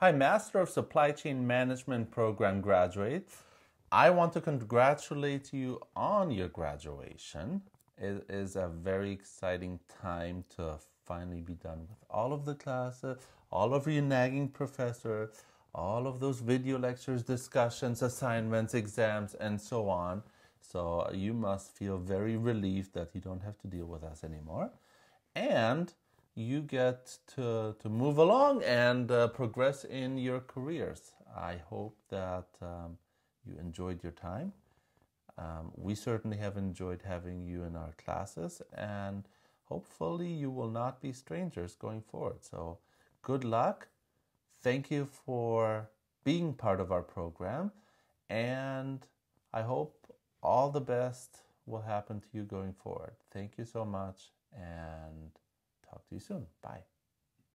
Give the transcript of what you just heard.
Hi, Master of Supply Chain Management Program graduates. I want to congratulate you on your graduation. It is a very exciting time to finally be done with all of the classes, all of your nagging professor, all of those video lectures, discussions, assignments, exams, and so on. So you must feel very relieved that you don't have to deal with us anymore. And you get to, to move along and uh, progress in your careers. I hope that um, you enjoyed your time. Um, we certainly have enjoyed having you in our classes, and hopefully, you will not be strangers going forward. So, good luck. Thank you for being part of our program, and I hope all the best will happen to you going forward. Thank you so much, and talk to you soon. Bye.